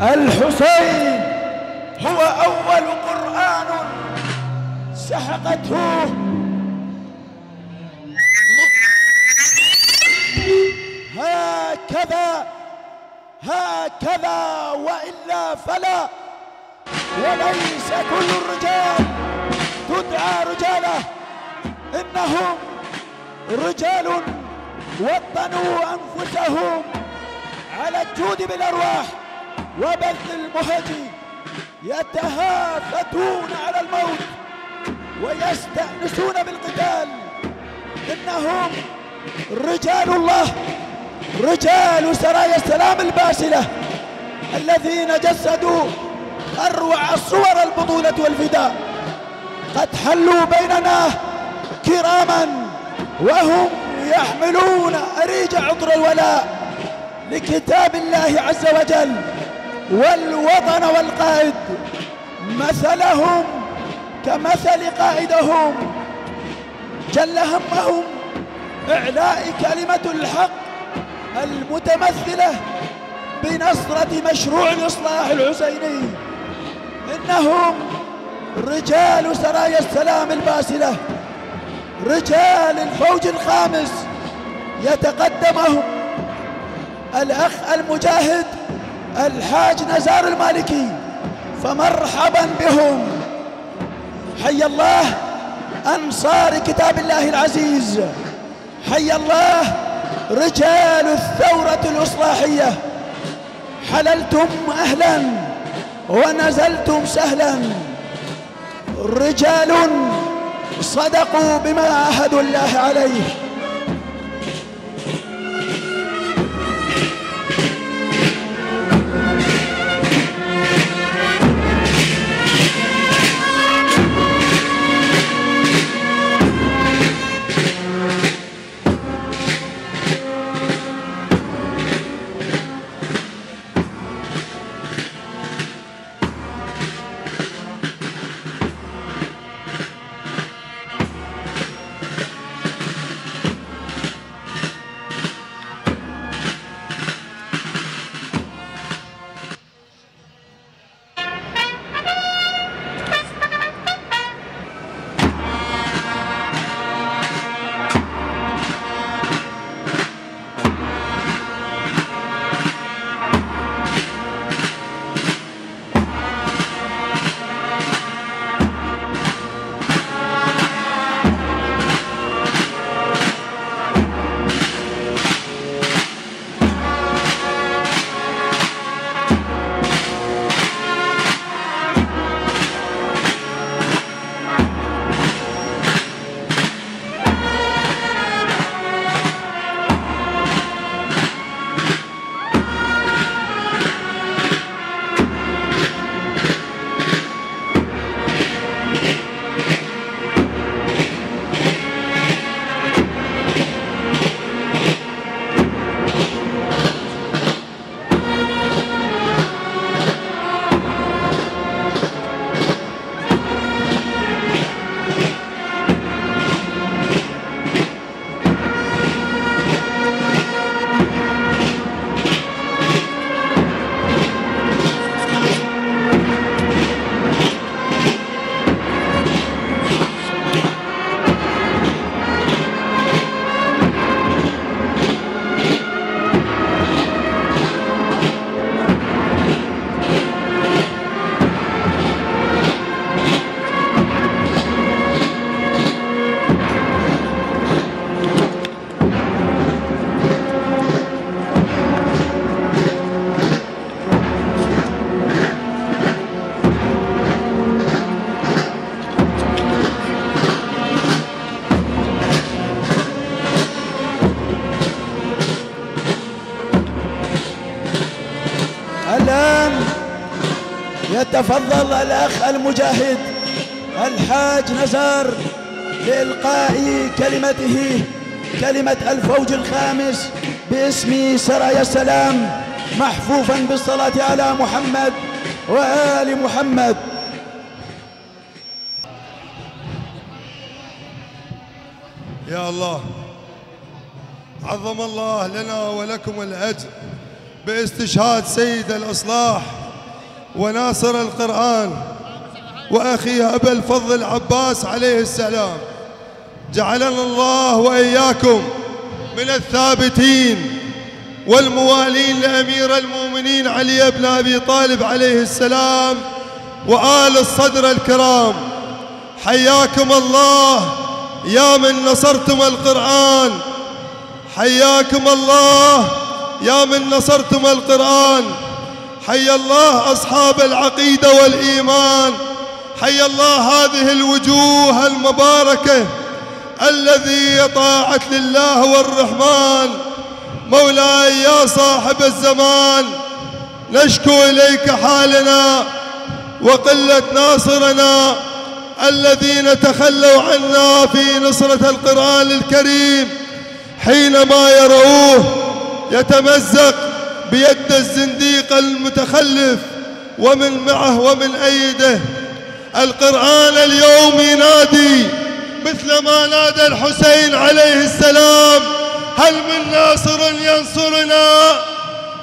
الحسين هو أول قرآن سحقته. هكذا هكذا وإلا فلا. وليس كل الرجال تدعى رجاله. إنهم رجال وطنوا أنفسهم على الجود بالأرواح. وبذل المهج يتهافتون على الموت ويستأنسون بالقتال. إنهم رجال الله رجال سرايا السلام الباسلة الذين جسدوا أروع صور البطولة والفداء. قد حلوا بيننا كراما وهم يحملون أريج عطر الولاء لكتاب الله عز وجل. والوطن والقائد مثلهم كمثل قائدهم. جل همهم إعلاء كلمة الحق المتمثلة بنصرة مشروع الإصلاح الحسيني. إنهم رجال سرايا السلام الباسلة رجال الفوج الخامس. يتقدمهم الأخ المجاهد الحاج نزار المالكي فمرحبا بهم. حي الله أنصار كتاب الله العزيز. حي الله رجال الثورة الإصلاحية. حللتم أهلا ونزلتم سهلا. رجال صدقوا بما عاهدوا الله عليه. يتفضل الأخ المجاهد. الحاج نزار لإلقاء كلمته كلمة الفوج الخامس باسم سرايا السلام محفوفا بالصلاة على محمد وآل محمد. يا الله عظم الله لنا ولكم الأجر باستشهاد سيد الإصلاح وناصر القرآن وأخيه أبا الفضل عباس عليه السلام. جعلنا الله وإياكم من الثابتين والموالين لأمير المؤمنين علي بن أبي طالب عليه السلام وآل الصدر الكرام. حياكم الله يا من نصرتم القرآن. حياكم الله يا من نصرتم القرآن. حي الله أصحاب العقيدة والإيمان. حي الله هذه الوجوه المباركة الذي طاعت لله والرحمن. مولاي يا صاحب الزمان نشكو إليك حالنا وقلة ناصرنا الذين تخلوا عنا في نصرة القرآن الكريم. حينما يروه يتمزق بيد الزنديق المتخلف ومن معه ومن أيده القرآن اليوم ينادي مثل ما نادى الحسين عليه السلام هل من ناصر ينصرنا؟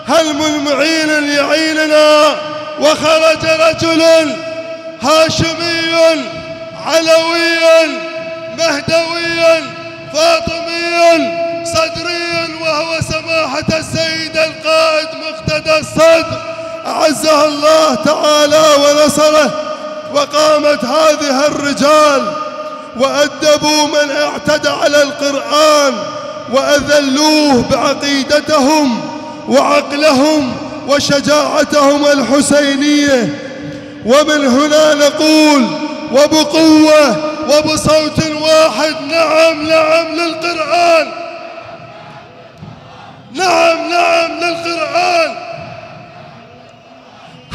هل من معين يعيننا؟ وخرج رجل هاشمي علوي مهدوي فاطمي مقتدى الصدر أعزه الله تعالى ونصره وقامت هذه الرجال وأدبوا من اعتدى على القرآن وأذلوه بعقيدتهم وعقلهم وشجاعتهم الحسينية. ومن هنا نقول وبقوة وبصوت واحد نعم نعم للقرآن. نعم نعم للقرآن.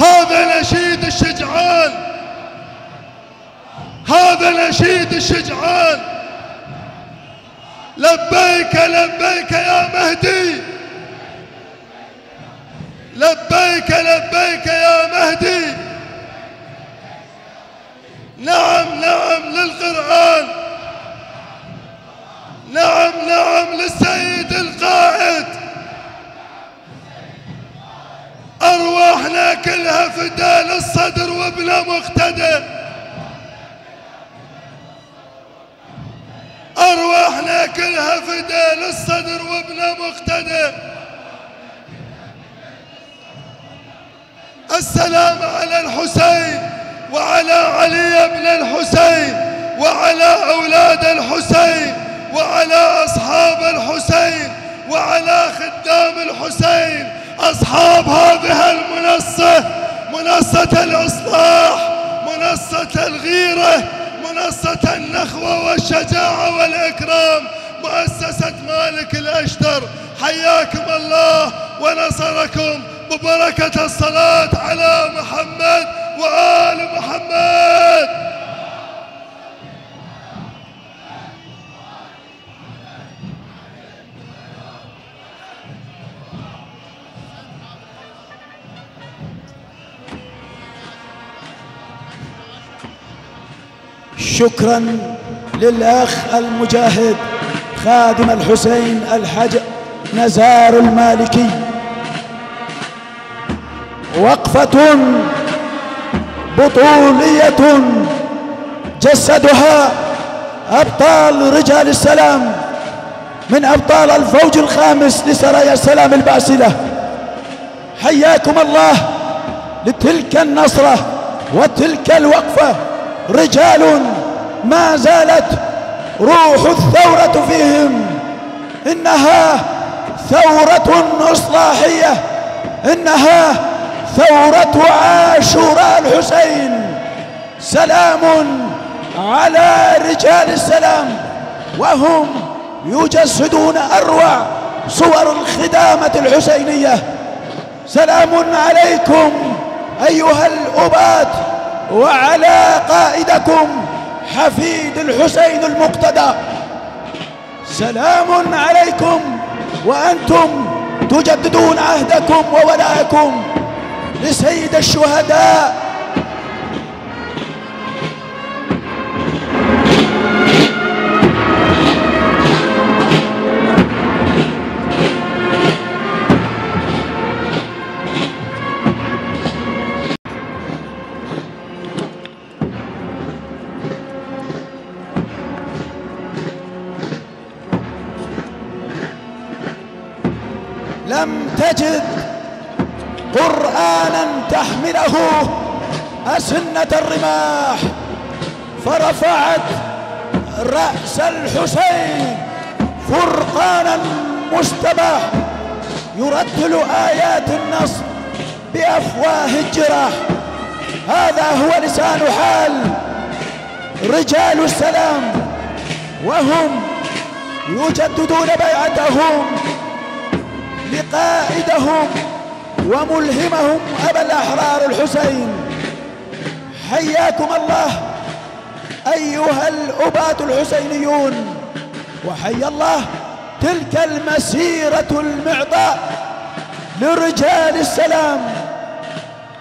هذا نشيد الشجعان. هذا نشيد الشجعان. لبيك لبيك يا مهدي. لبيك لبيك يا مهدي. نعم نعم للقرآن. كلها فداء للصدر وابن مقتدى أرواحنا كلها فداء للصدر وابن مقتدى السلام على الحسين وعلى علي بن الحسين وعلى أولاد الحسين وعلى أصحاب الحسين وعلى خدام الحسين أصحاب هذه المنصة منصة الإصلاح منصة الغيرة منصة النخوة والشجاعة والإكرام. مؤسسة مالك الأشتر حياكم الله ونصركم ببركة الصلاة على محمد وآل محمد. شكرا للأخ المجاهد خادم الحسين الحج نزار المالكي. وقفة بطولية جسدها أبطال رجال السلام من أبطال الفوج الخامس لسرايا السلام الباسلة. حياكم الله لتلك النصرة وتلك الوقفة. رجال ما زالت روح الثورة فيهم. إنها ثورة إصلاحية. إنها ثورة عاشوراء الحسين. سلام على رجال السلام. وهم يجسدون أروع صور الخدامة الحسينية. سلام عليكم أيها الأبات وعلى قائدكم. حفيد الحسين المقتدى. سلام عليكم وأنتم تجددون عهدكم وولائكم لسيد الشهداء تجد قرآنا تحمله أسنة الرماح فرفعت رأس الحسين فرقانا مشتبه يرتل آيات النصر بأفواه الجراح. هذا هو لسان حال رجال السلام وهم يجددون بيعتهم. لقائدهم وملهمهم أبا الأحرار الحسين. حياكم الله أيها الأباة الحسينيون وحيا الله تلك المسيرة المعطاء لرجال السلام.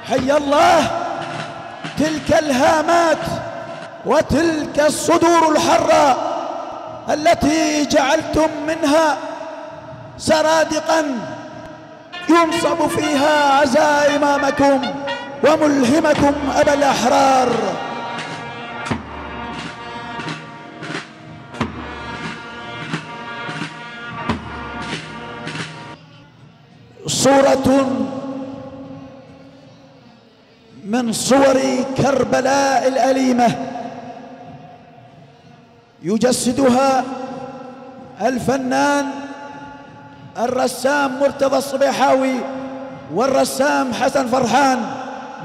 حيا الله تلك الهامات وتلك الصدور الحراء التي جعلتم منها سرادقا ينصب فيها عزاء إمامكم وملهمكم أبا الأحرار. صورة من صور كربلاء الأليمة يجسدها الفنان الرسام مرتضى الصبيحاوي والرسام حسن فرحان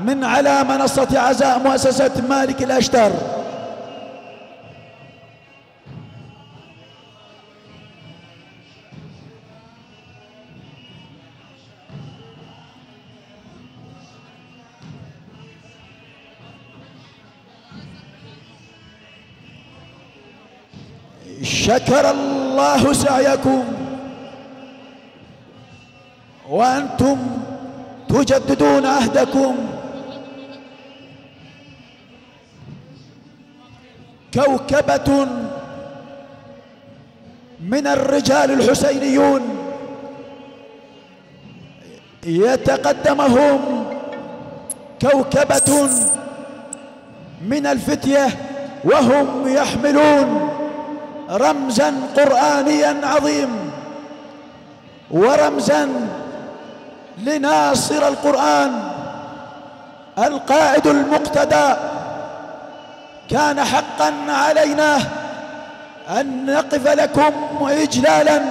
من على منصة عزاء مؤسسة مالك الأشتر. شكر الله سعيكم. وأنتم تجددون عهدكم كوكبة من الرجال الحسينيون يتقدمهم كوكبة من الفتية وهم يحملون رمزا قرآنيا عظيم ورمزا لناصر القرآن. القائد المقتدى. كان حقا علينا أن نقف لكم إجلالا.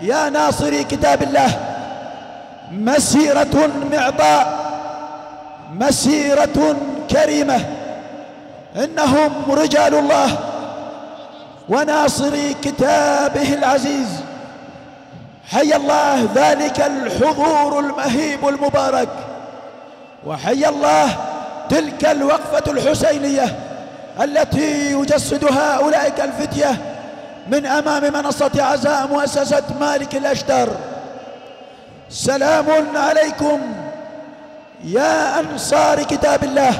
يا ناصري كتاب الله. مسيرة معطاء مسيرة كريمة. إنهم رجال الله. وناصري كتابه العزيز. حي الله ذلك الحضور المهيب المبارك. وحي الله تلك الوقفة الحسينية التي يجسدها أولئك الفتية من أمام منصة عزاء مؤسسة مالك الأشتر. سلام عليكم يا أنصار كتاب الله.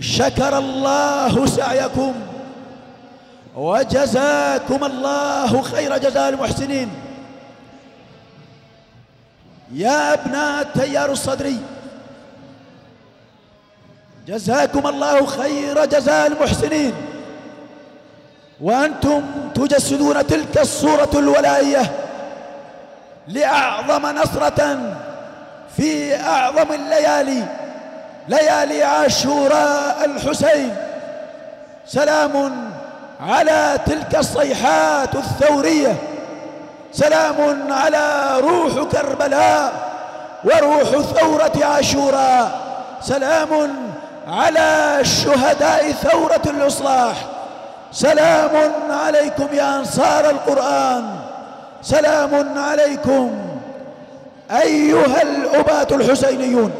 شكر الله سعيكم. وجزاكم الله خير جزاء المحسنين. يا أبناء التيار الصدري جزاكم الله خير جزاء المحسنين. وأنتم تجسدون تلك الصورة الولائية لأعظم نصرة في أعظم الليالي ليالي عاشوراء الحسين. سلام على تلك الصيحات الثورية. سلام على روح كربلاء وروح ثورة عاشوراء. سلام على شهداء ثورة الإصلاح. سلام عليكم يا أنصار القرآن. سلام عليكم أيها الأباة الحسينيون.